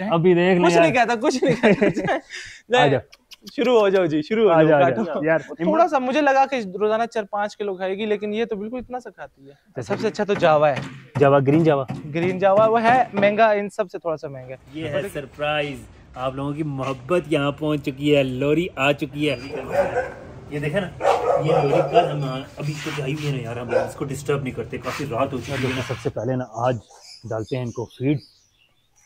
जाएँ? अभी देख कुछ नहीं कहता कुछ नहीं कहता। शुरू हो जाओ जी शुरू हो जाओ जा आ जा यार थोड़ा सा मुझे लगा कि रोज़ाना चार पाँच किलो खाएगी लेकिन ये तो बिल्कुल इतना सा खाती है। सबसे अच्छा तो जावा है। जावा ग्रीन जावा। ग्रीन जावा वो है महँगा इन सबसे थोड़ा सा महँगा ये है सरप्राइज़। आप लोगों की मोहब्बत यहाँ पहुँच चुकी है लोरी आ चुकी है। ये देखे ना ये लोरी कल हम अभी इसको आई हुई है ना यार हम इसको डिस्टर्ब नहीं करते काफ़ी रात हो चुकी है। सबसे पहले ना आज डालते हैं इनको फ़ीड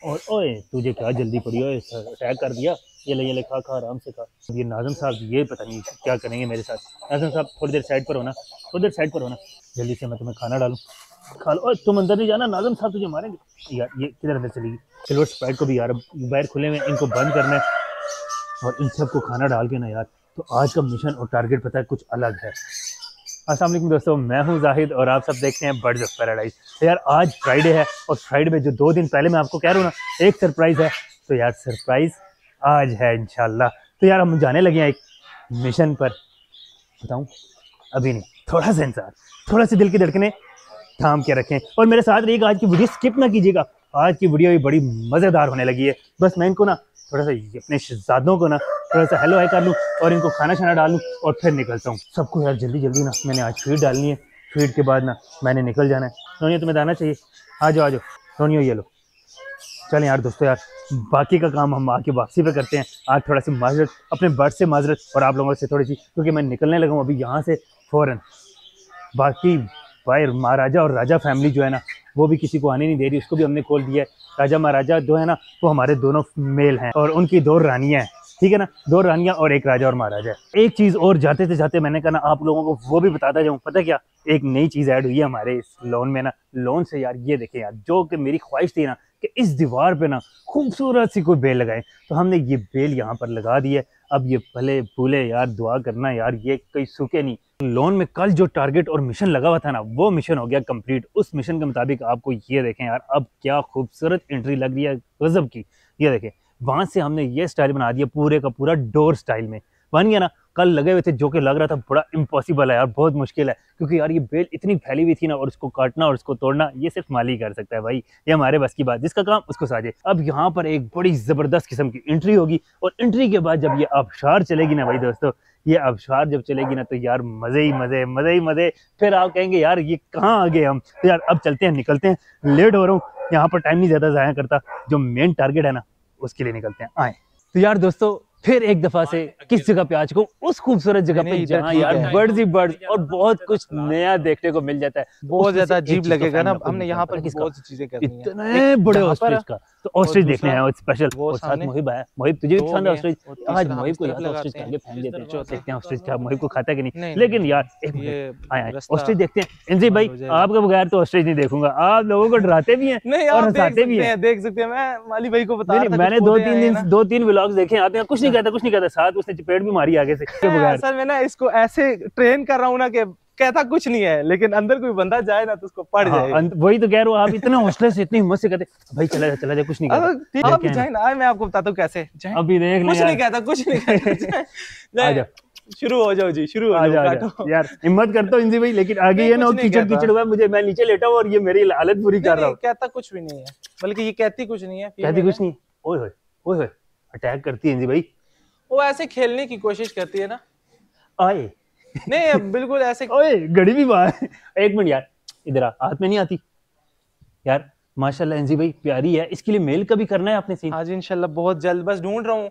और ओए तुझे क्या जल्दी पड़ी ओए अटैक कर दिया। ये ले ये ले, खा खा, आराम से खा। ये नाजम साहब, ये पता नहीं क्या करेंगे मेरे साथ। नाजम साहब, थोड़ी देर साइड पर होना। थोड़ी देर साइड पर होना। जल्दी से मैं तुम्हें खाना डालूँ। खा लो। ओए, तुम अंदर नहीं जाना। नाजम साहब तुझे मारेंगे। यार, ये किधर अंदर चलेगी सिल्वर स्प्राइट को भी यार बाहर खुले में इनको बंद करना है। और इन सबको खाना डाल के ना यार तो आज का मिशन और टारगेट पता है कुछ अलग है। वालेकुम दोस्तों, मैं हूँ जाहिद और आप सब देखते हैं बर्ड्स ऑफ़ पैराडाइज। तो यार, आज फ्राइडे है और फ्राइडे में जो दो दिन पहले मैं आपको कह रहा हूँ ना, एक सरप्राइज़ है। तो यार, सरप्राइज़ आज है इंशाल्लाह। तो यार, हम जाने लगे हैं एक मिशन पर। बताऊँ? अभी नहीं, थोड़ा सा इंतज़ार, थोड़ा सा दिल की धड़कने थाम के रखें। और मेरे साथ रहिएगा, आज की वीडियो स्किप ना कीजिएगा। आज की वीडियो भी बड़ी मज़ेदार होने लगी है। बस मैं इनको ना, थोड़ा सा अपने शहजादों को ना थोड़ा सा हेलो हाई कर लूँ और इनको खाना शाना डालूँ और फिर निकलता हूँ। सबको यार जल्दी जल्दी ना, मैंने आज फ़ीड डालनी है। फ़ीड के बाद ना मैंने निकल जाना है। सोनिया तुम्हें दाना चाहिए? आ जाओ आ जाओ। सोनियो ये लो। चलें यार दोस्तों यार, बाकी का काम हम आके वापसी पे करते हैं। आज थोड़ा सी माजरत, अपने बर्ड से माजरत और आप लोगों से थोड़ी सी, क्योंकि मैं निकलने लगा हूँ अभी यहाँ से फ़ौरन। बाकी भाई, महाराजा और राजा फैमिली जो है ना, वो भी किसी को आने नहीं दे रही, उसको भी हमने खोल दिया है। राजा, महाराजा जो है ना, वो हमारे दोनों मेल हैं और उनकी दो रानियाँ हैं। ठीक है ना? दो रानियाँ और एक राजा और महाराजा एक चीज़ और जाते थे जाते मैंने कहा ना, आप लोगों को वो भी बताता जाऊँ। पता क्या? एक नई चीज़ ऐड हुई है हमारे इस लोन में ना। लोन से यार ये देखें यार, जो कि मेरी ख्वाहिश थी ना कि इस दीवार पे ना खूबसूरत सी कोई बेल लगाए। तो हमने ये बेल यहाँ पर लगा दी है। अब ये भले भूले यार, दुआ करना यार, ये कहीं सूखे नहीं। लोन में कल जो टारगेट और मिशन लगा हुआ था ना, वो मिशन हो गया कंप्लीट उस मिशन के मुताबिक आपको ये देखें यार, अब क्या खूबसूरत एंट्री लग रही है गजब की। ये देखें वहाँ से हमने ये स्टाइल बना दिया पूरे का पूरा डोर स्टाइल में। बन गया ना, कल लगे हुए थे जो कि लग रहा था बड़ा इम्पॉसिबल है यार, बहुत मुश्किल है। क्योंकि यार ये बेल इतनी फैली हुई थी ना, और उसको काटना और उसको तोड़ना, ये सिर्फ़ माली कर सकता है भाई। ये हमारे बस की बात, जिसका काम उसको साझे अब यहाँ पर एक बड़ी ज़बरदस्त किस्म की एंट्री होगी, और एंट्री के बाद जब ये आबशार चलेगी ना भाई दोस्तों, ये आबशार जब चलेगी ना तो यार मज़े ही मज़े मज़े ही मज़े। फिर आप कहेंगे, यार ये कहाँ आ गए हम? तो यार अब चलते हैं, निकलते हैं। लेट हो रहा हूँ, यहाँ पर टाइम नहीं ज़्यादा ज़ाया करता। जो मेन टारगेट है ना उसके लिए निकलते हैं। आए। तो यार दोस्तों फिर एक दफ़ा से किस जगह पे आज को हूँ उस खूबसूरत जगह पे नहीं, जहाँ यार। बर्ड्स ही बर्ड्स और बहुत कुछ नया देखने को मिल जाता है। बहुत ज़्यादा अजीब तो लगेगा ना हमने यहाँ पर किस बहुत सी चीज़ें इतने बड़े हॉस्पिटल का। तो ऑस्ट्रिच देखने हैं स्पेशल और साथ मोहिब आया। मोहिब तुझे भी पसंद है ऑस्ट्रिच आज मोहिब को यार ऑस्ट्रिच हैं। आगे फेंक देते हैं देखते हैं ऑस्ट्रिच क्या मोहिब को खाता है कि नहीं। लेकिन यार एक मिनट आए आए ऑस्ट्रिच देखते हैं। इंजी भाई हो। आपके बगैर तो ऑस्ट्रिच नहीं देखूँगा। आप लोगों को डराते भी हैं और हंसाते भी हैं। हैं देख सकते हैं। मैं माली भाई को बता रहा मैंने दो तीन दिन दो तीन व्लॉग्स देखे आप यहाँ कुछ नहीं कहता कुछ नहीं कहता। साथ उसने चपेट भी मारी आगे से के बगैर। असल में ना इसको ऐसे ट्रेन कर रहा हूँ ना कि कहता कुछ नहीं है लेकिन अंदर कोई बंदा जाए ना तो उसको पड़ हाँ, जाए वही तो कह रहा हूँ आप इतना हौसले से इतनी हिम्मत से कहते भाई चला जा चला जा कुछ नहीं कहता। आप जाए ना मैं आपको बताता हूँ कैसे। अभी देख कुछ नहीं कहता कुछ नहीं कहता। जा शुरू हो जाओ जी शुरू हो जाओ जा। यार हिम्मत करता हूँ इंजी भाई लेकिन आगे ये ना कीचड़ कीचड़ हुआ मुझे मैं नीचे लेटा हूँ और ये मेरी हालत बुरी कर रहा हूँ। कहता कुछ भी नहीं है बल्कि ये कहती कुछ नहीं है कहती कुछ नहीं। ओए होए ओए होए अटैक करती है इंजी भाई। वो ऐसे खेलने की कोशिश करती है ना। आए। नहीं बिल्कुल ऐसे ओए घड़ी भी बाहर एक मिनट यार इधर आ हाथ में नहीं आती। यार माशाल्लाह एनजी भाई प्यारी है। इसके लिए मेल कभी भी करना है आपने सीन? आज इंशाल्लाह बहुत जल्द बस ढूंढ रहा हूँ।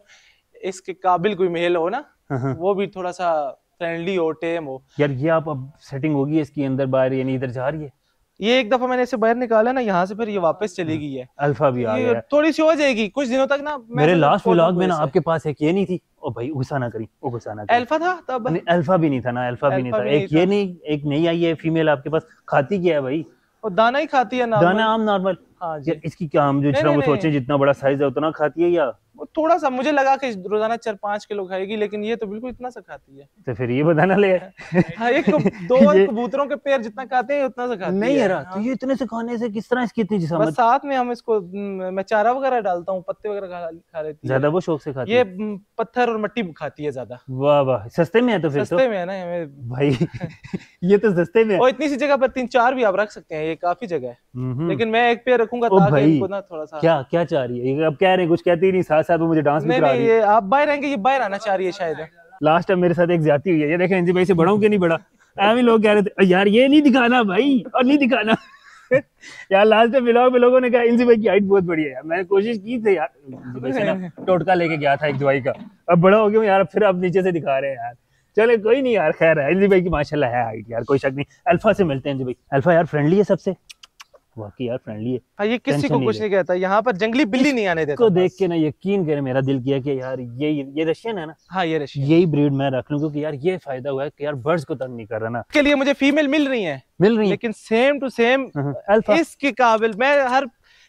इसके काबिल कोई मेल हो ना हाँ, हाँ। वो भी थोड़ा सा फ्रेंडली हो टेम हो। यार ये आप अब सेटिंग होगी इसकी अंदर बाहर यानी इधर जा रही है। ये एक दफ़ा मैंने इसे बाहर निकाला ना यहाँ से फिर ये वापस चली गई है। अल्फ़ा भी आ गया है। थोड़ी सी हो जाएगी कुछ दिनों तक ना मेरे लास्ट व्लॉग में ना आपके पास एक ये नहीं थी। ओ भाई गुस्सा ना करी ओ गुस्सा ना अल्फ़ा था? तब? अल्फ़ा भी नहीं था ना अल्फ़ा भी नहीं था। एक ये नहीं एक नई आई है फीमेल आपके पास। खाती क्या है भाई? और दाना ही खाती है ना दाना आम नॉर्मल हाँ इसकी क्या हम जो सोचे जितना बड़ा साइज़ है उतना खाती है या? वो थोड़ा सा मुझे लगा कि रोज़ाना चार पाँच किलो खाएगी लेकिन ये तो बिल्कुल इतना सा खाती है। तो फिर ये बताना ले। हाँ एक कब- दो कबूतरों के पैर जितना खाते हैं उतना सा खाती नहीं है। हाँ। तो ये इतने से खाने से किस तरह इसकी इतनी बस साथ में हम इसको हम्म, मैं चारा वगैरह डालता हूँ पत्ते वगैरह खा, लेती है। ज़्यादा वो शौक से खाती ये है? हम्म, पत्थर और मट्टी खाती है ज़्यादा। वाह वाह सस्ते में है तो फिर तो। सस्ते में है ना हमें भाई ये तो सस्ते में और इतनी सी जगह पर तीन चार भी आप रख सकते हैं ये काफ़ी जगह है। हम्म, लेकिन मैं एक पेड़ रखूँगा थोड़ा सा क्या क्या चाह रही है अब कह रहे हैं कुछ कहती नहीं साथ साथ वो मुझे डांस भी नहीं करा नहीं रही। है आप बाहर आएँगे ये बाहर आना चाह रही है शायद। लास्ट टाइम मेरे साथ एक ज़्यादा हुई है। ये देखें भाई से बड़ा हूँ कि नहीं बड़ा? एम ही लोग कह रहे थे यार ये नहीं दिखाना भाई और नहीं दिखाना। यार लास्ट टाइम व्लॉग में लोगों ने कहा इंजी भाई की हाइट बहुत बड़ी है। मैंने कोशिश की थी यार। टोटका लेके गया था एक दवाई का। अब बड़ा हो गया हूँ यार फिर अब नीचे से दिखा रहे हैं यार। चले कोई नहीं यार खैर है इंजी भाई की माशाल्लाह है हाइट यार कोई शक नहीं। अल्फ़ा से मिलते हैं इंजी भाई। अल्फ़ा यार फ्रेंडली है सबसे? वाकई यार फ्रेंडली है। हाँ ये किसी को कुछ नहीं कहता यहाँ पर जंगली बिल्ली नहीं आने देता इसको बस। देख के ना यकीन करे मेरा दिल किया कि यार ये ये रशियन है ना हाँ ये रशियन। यही ब्रीड मैं रख लूँ क्योंकि यार ये फ़ायदा हुआ है कि यार बर्ड्स को तंग नहीं कर रहा ना। के लिए मुझे फीमेल मिल रही है। मिल रही है? लेकिन सेम टू सेम इसके काबिल मैं हर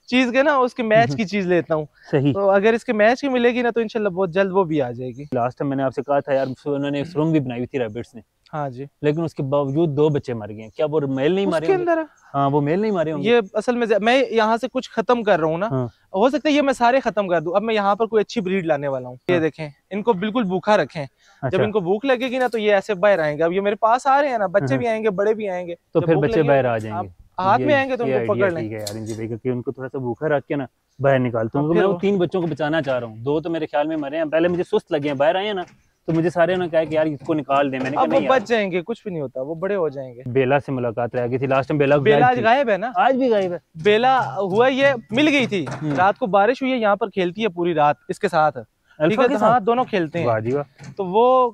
चीज़ के ना उसके मैच की चीज़ लेता हूँ। सही। तो अगर इसके मैच की मिलेगी ना तो इंशाल्लाह बहुत जल्द वो भी आ जाएगी। लास्ट टाइम मैंने आपसे कहा था यार उन्होंने सुरंग भी बनाई हुई थी रैबिट्स ने। हाँ जी। लेकिन उसके बावजूद दो बच्चे मर गए क्या वो मेल नहीं मारे? अंदर? हाँ वो मेल नहीं मारे होंगे। ये असल में मैं यहाँ से कुछ खत्म कर रहा हूँ ना। हाँ। हो सकता है ये मैं सारे खत्म कर दूँ। अब मैं यहाँ पर कोई अच्छी ब्रीड लाने वाला हूँ। हाँ। ये। देखें इनको बिल्कुल भूखा रखें। जब अच्छा। इनको भूख लगेगी ना तो ये ऐसे बाहर आएँगे। अब ये मेरे पास आ रहे हैं ना बच्चे हाँ। भी आएँगे बड़े भी आएँगे। तो फिर बच्चे बाहर आ जाएँगे। हाथ में आएँगे तो उनको पकड़ लें। ठीक यार इंजी भाई क्योंकि उनको थोड़ा सा भूखा रख के ना बाहर निकालता हूँ। मैं वो- तीन बच्चों को बचाना चाह रहा हूँ। दो तो मेरे ख्याल में मरे हैं। पहले मुझे सुस्त लगे हैं बाहर आए हैं ना। तो मुझे सारे ने कहा कि यार इसको निकाल दे। मैंने कहा अब वो नहीं बच जाएँगे कुछ भी नहीं होता वो बड़े हो जाएँगे। बेला से मुलाकात रह गई थी लास्ट टाइम बेला बेला आज गायब है ना? आज भी गायब है। बेला हुआ ये मिल गई थी। हम्म। रात को बारिश हुई है यहाँ पर खेलती है पूरी रात इसके साथ। है तो साथ? हाँ दोनों खेलते हैं। तो वो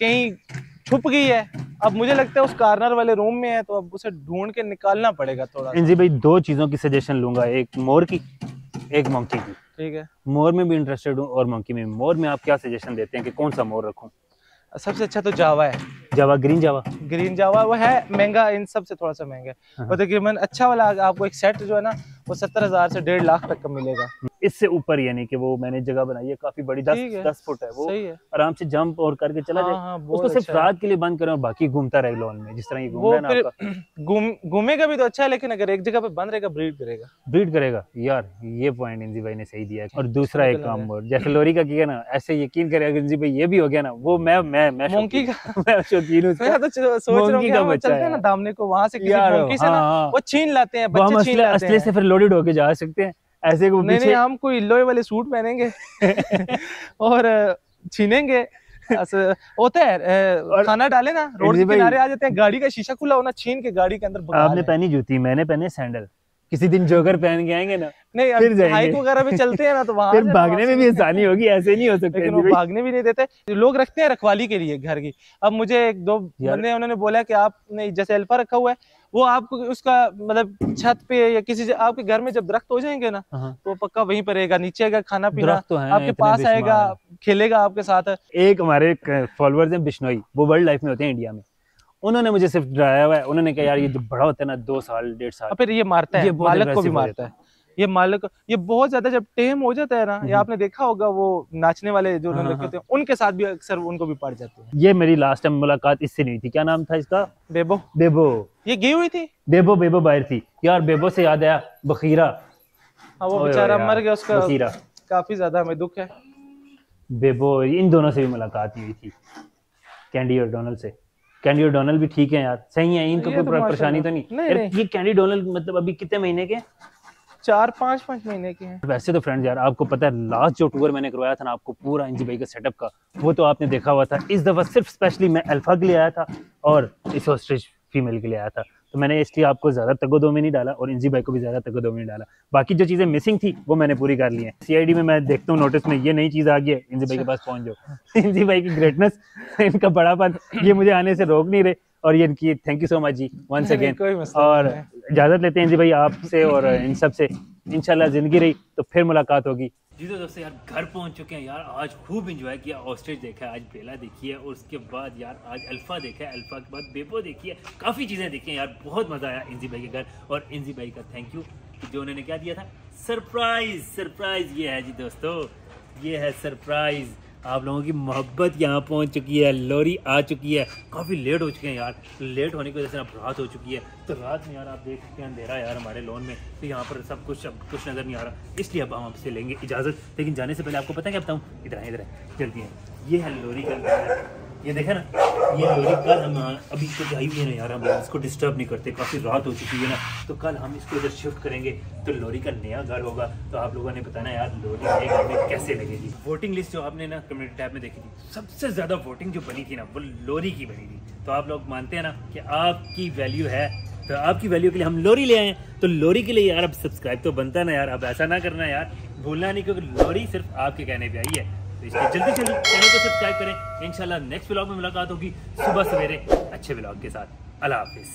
कहीं छुप गई है। अब मुझे लगता है उस कार्नर वाले रूम में है तो अब उसे ढूंढ के निकालना पड़ेगा थोड़ा जी भाई दो चीज़ों की सजेशन लूँगा एक मोर की एक मंकी की। ठीक है। मोर में भी इंटरेस्टेड हूँ और मंकी में मोर में आप क्या सजेशन देते हैं कि कौन सा मोर रखूँ? सबसे अच्छा तो जावा है। जावा ग्रीन जावा ग्रीन जावा वो है महँगा इन सबसे थोड़ा सा महँगा है। हाँ। और तकरीबन अच्छा वाला आपको एक सेट जो है ना वो सत्तर हज़ार से डेढ़ लाख तक का मिलेगा। इससे ऊपर यानी कि वो मैंने जगह बनाई है काफ़ी बड़ी दस दस फुट है वो। आराम से जंप और करके चला हाँ, जाए। हाँ, उसको सिर्फ़ अच्छा रात के लिए बंद करें और बाकी घूमता रहे लॉन में जिस तरह ये घूम रहा है ना आपका। घूमेगा भी तो अच्छा है लेकिन अगर एक जगह पे बंद रहेगा ब्रीड करेगा। ब्रीड करेगा। यार ये पॉइंट इंजी भाई ने सही दिया और दूसरा एक काम और जैसे लोरी का किया ना ऐसे यकीन करे अगर इंजी भाई ये भी हो गया ना वो मैं मैं मैं मोंकी का मैं शौकीन हूँ तो सोच रहा हूँ चलते हैं। ना दामने को वहाँ से किसी मोंकी से ना हाँ। वो छीन लाते हैं बच्चे छीन असले लाते असले हैं। से फिर लोडेड होके जा सकते हैं। ऐसे को नहीं नहीं हम कोई लोहे वाले सूट पहनेंगे। और छीनेंगे। होता है खाना डाले ना रोड के किनारे आ जाते हैं गाड़ी का शीशा खुला होना छीन के गाड़ी के अंदर आपने पहनी जूती मैंने पहने सैंडल किसी दिन जोकर पहन के आएँगे ना नहीं फिर। हाइक वगैरह भी चलते हैं ना तो वहाँ फिर भागने में भी आसानी होगी ऐसे नहीं हो सकते लेकिन वो भागने भी नहीं देते। लोग रखते हैं रखवाली के लिए घर की। अब मुझे एक दो बंदे उन्होंने बोला कि आपने जैसे अल्फ़ा रखा हुआ है वो आपको उसका मतलब छत पे या किसी आपके घर में जब दरख्त हो जाएँगे ना हाँ। तो पक्का वहीं पर रहेगा नीचे आएगा खाना पीना तो हैं, आपके पास आएगा खेलेगा आपके साथ। एक हमारे फॉलोअर्स हैं बिश्नोई वो वर्ल्ड लाइफ में होते हैं इंडिया में। उन्होंने मुझे सिर्फ़ डराया हुआ है। उन्होंने कहा यार ये जो बड़ा होता है ना दो साल डेढ़ साल। फिर ये मारता है। ये मालक को भी मारता है। ये मालक ये बहुत ज़्यादा जब टेम हो जाता है ना हम्म। ये आपने देखा होगा वो नाचने वाले जो हाँ, होते हैं। उनके साथ भी अक्सर उनको भी पड़ जाते हैं। ये मेरी लास्ट टाइम मुलाकात इससे नहीं थी। क्या नाम था इसका? बेबो। बेबो। ये गई हुई थी? बेबो बेबो बाहर थी। यार बेबो से याद आया बखीरा। हाँ वो बेचारा मर गया उसका बखीरा। काफ़ी ज़्यादा हमें दुख है। बेबो इन दोनों से भी मुलाकात हुई थी। कैंडी और डोनल से। कैंडी डोनल भी ठीक है यार। सही है इनको कोई तो परेशानी तो नहीं। नहीं, नहीं। ये कैंडी डोनल मतलब अभी कितने महीने के चार पाँच पाँच महीने के हैं। वैसे तो फ्रेंड यार आपको पता है लास्ट जो टूर मैंने करवाया था ना आपको पूरा इंजी भाई का सेटअप का वो तो आपने देखा हुआ था। इस दफ़ा सिर्फ़ स्पेशली मैं अल्फ़ा के लिए आया था और इस ऑस्ट्रिच फीमेल के लिए आया था। तो मैंने इसलिए आपको ज़्यादा तगोदो में नहीं डाला और इंजी भाई को भी ज़्यादा तगोदो में नहीं डाला। बाकी जो चीज़ें मिसिंग थी वो मैंने पूरी कर ली है। सीआईडी में मैं देखता हूँ नोटिस में ये नई चीज़ आ गई है। इंजी भाई के पास पहुँच जाओ। इंजी भाई की ग्रेटनेस इनका बड़ापन ये मुझे आने से रोक नहीं रहे और ये इनकी thank you so much ji once again और इजाज़त लेते हैं जी भाई आपसे और इन सबसे। इंशाल्लाह ज़िंदगी रही तो फिर मुलाकात होगी। जी तो दोस्तों यार घर पहुँच चुके हैं यार, आज खूब इंजॉय किया ऑस्ट्रेज देखा है, आज बेला देखी है, और उसके बाद यार आज अल्फ़ा देखा है अल्फ़ा के बाद बेबो देखी है, काफ़ी चीज़ें देखी है यार, बहुत मज़ा आया इंजी भाई के घर, और इंजी भाई का थैंक यू जो उन्होंने क्या दिया था? सरप्राइज़ सरप्राइज़ ये है जी दोस्तों, ये है सरप्राइज़ आप लोगों की मोहब्बत यहाँ पहुँच चुकी है, लोरी आ चुकी है। काफ़ी लेट हो चुके हैं यार। लेट होने की वजह से अब रात हो चुकी है। तो रात में यार आप देख सकते हैं अंधेरा यार हमारे लोन में। तो यहाँ पर सब कुछ, अब कुछ नज़र नहीं आ रहा। इसलिए अब हम आपसे लेंगे इजाज़त। लेकिन जाने से पहले आपको पता है क्या बताऊँ? इधर है इधर है जल्दी है ये है लोरी का ये देखा ना, ये लोरी कल हम, अभी तो आई हुई है ना यार, हम इसको डिस्टर्ब नहीं करते, काफ़ी रात हो चुकी है ना तो कल हम इसको इधर शिफ्ट करेंगे तो लोरी का नया घर होगा तो आप लोगों ने बताना यार, लोरी नए घर में कैसे लगेगी? वोटिंग लिस्ट जो आपने ना कम्युनिटी टैब में देखी थी, सबसे ज़्यादा वोटिंग जो बनी थी ना, वो लोरी की बनी थी। तो आप लोग मानते हैं ना कि आपकी वैल्यू है तो आपकी वैल्यू के लिए हम लोरी ले आए तो लोरी के लिए यार अब सब्सक्राइब तो बनता ना यार, अब ऐसा ना करना यार, भूलना नहीं, क्योंकि लोरी सिर्फ़ आपके कहने पर आई है। तो इसलिए जल्दी जल्दी चैनल को सब्सक्राइब करें। इंशाल्लाह नेक्स्ट ब्लॉग में मुलाकात होगी सुबह सवेरे अच्छे ब्लॉग के साथ। अल्लाह हाफिज़।